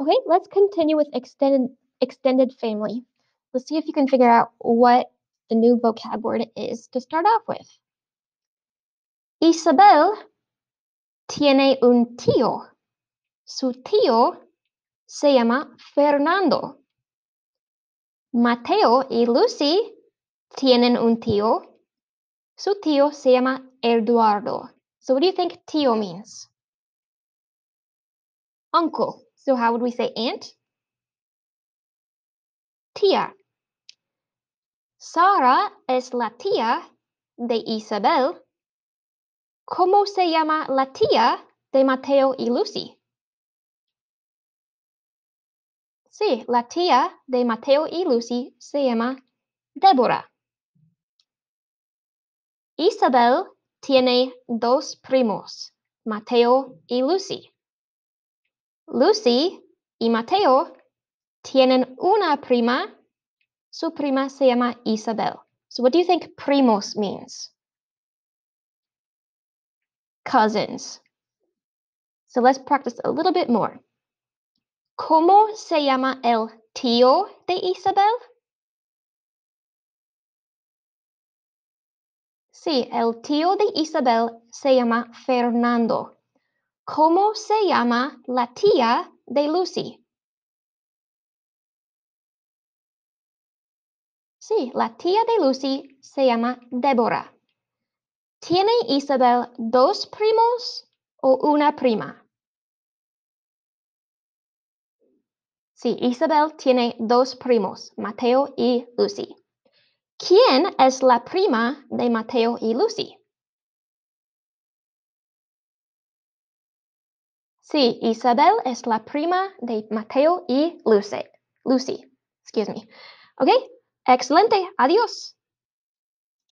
Okay, let's continue with extended extended family. Let's see if you can figure out what the new vocab word is to start off with. Isabel tiene un tío. Su tío se llama Fernando. Mateo y Lucy tienen un tío. Su tío se llama Eduardo. So what do you think tío means? Uncle. So how would we say aunt? Tía. Sara es la tía de Isabel. ¿Cómo se llama la tía de Mateo y Lucy? Sí, la tía de Mateo y Lucy se llama Débora. Isabel tiene dos primos, Mateo y Lucy. Lucy y Mateo tienen una prima. Su prima se llama Isabel. So what do you think primos means? Cousins. So let's practice a little bit more. ¿Cómo se llama el tío de Isabel? Sí, el tío de Isabel se llama Fernando. ¿Cómo se llama la tía de Lucy? Sí, la tía de Lucy se llama Débora. ¿Tiene Isabel dos primos o una prima? Sí, Isabel tiene dos primos, Mateo y Lucy. ¿Quién es la prima de Mateo y Lucy? Sí, Isabel es la prima de Mateo y Lucy. Lucy, excuse me. Ok, excelente. Adiós.